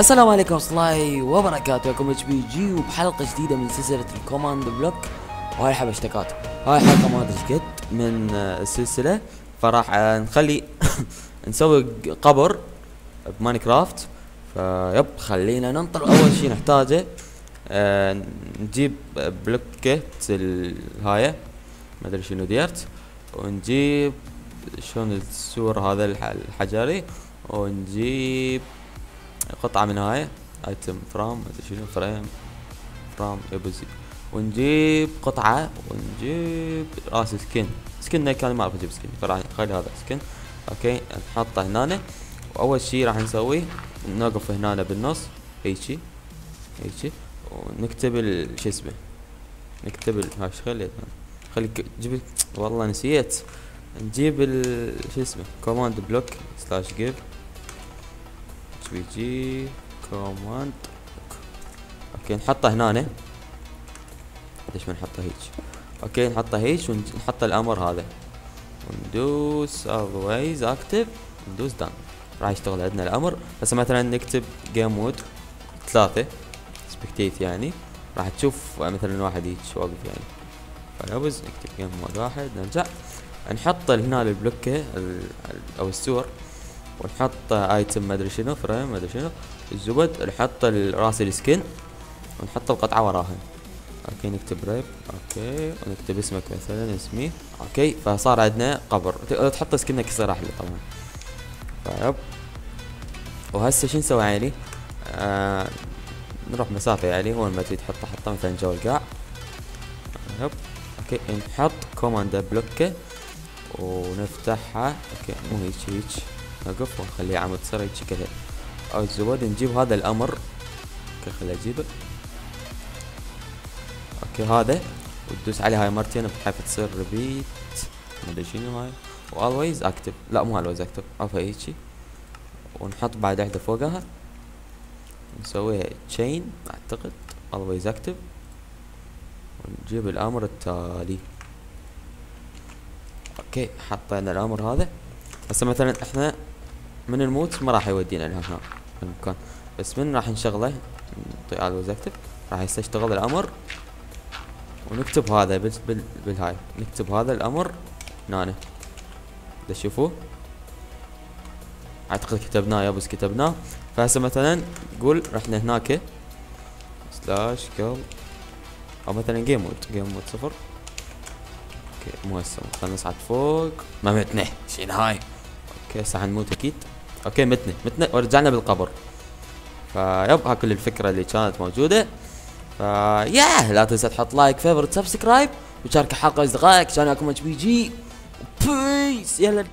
السلام عليكم ورحمة الله وبركاته. لكم HPG وبحلقة جديدة من سلسلة ال command block. وهاي الحلقة اشتكات هاي الحلقة ما أدري قد من آه، السلسلة فراح آه، نخلي نسوي قبر بماينكرافت. ف yep خلينا ننطر. أول شي نحتاجه آه، نجيب بلوكة الهاية ما أدري شنو ديرت. ونجيب شلون السور هذا الح- الحجري. ونجيب قطعة من هاي item frame ما شنو frame frame يبزي. ونجيب قطعة ونجيب رأس skin skin كان ما أعرف أجيب skin فراح نخلي هذا skin okay نحطه هنا. وأول شي راح نسويه نوقف هنا بالنص. هيجي هيجي. ونكتب شو اسمه؟ نكتب ال- ها إيش خليت؟ خلي ك- جيب ال- والله نسيت. نجيب شو اسمه؟ command block slash give بي جي command okay نحطه هنا. ليش ما نحطه هيك؟ okay نحطه هيك ونحط الأمر هذا. وندوس always active. وندوس done. راح يشتغل عندنا الأمر. بس مثلا نكتب game mode ثلاثة. spectate يعني. راح تشوف مثلا واحد هيك واقف يعني. فنبز نكتب game mode واحد. نرجع. نحط هنا البلوكة ال- ال- أو السور. ونحط item ما أدري شنو frame ما أدري شنو الزبد نحط رأس ال skin ونحط القطعة وراها. okay نكتب RIP okay ونكتب اسمك مثلا اسمي. okay فصار عندنا قبر. تحط سكنك يصير أحلى طبعا. طيب. وهسه شو نسوي يعني آه نروح مسافة يعني وين ما تريد تحطه حطه مثلا جوا القاع. yep okay نحط command block ه ونفتحها. okay مو هيك هيك. نقف ونخليها عم تصير هيك كذا أو الزبد نجيب هذا الأمر. okay خلي اجيبه okay هذا. وتدوس عليه هاي مرتين بحيث تصير repeat ما أدري شنو هاي. و always active لا مو always active عفوا هيجي ونحط بعد واحدة فوقها. نسويها chain أعتقد. always active. ونجيب الأمر التالي. okay حطينا الأمر هذا. هسه مثلا إحنا من الموت ما راح يودينا لهنا المكان بس من راح نشغله. نعطي always active راح يستشتغل الأمر. ونكتب هذا بال بال بالهاي. نكتب هذا الأمر. هنا تشوفوه أعتقد كتبناه يا بس كتبناه. فهسه مثلا قول رحنا هناك. slash kill أو مثلا game mode game mode صفر. okay مو هسه. خلينا نصعد فوق. ما متنا. شين هاي okay هسه حنموت أكيد. okay متنا متنا ورجعنا بالقبر. فبها كل الفكرة اللي كانت موجودة. فيا لا تنسى تحط like favorite subscribe وشارك الحلقة اصدقائك كان HPG peace يلا.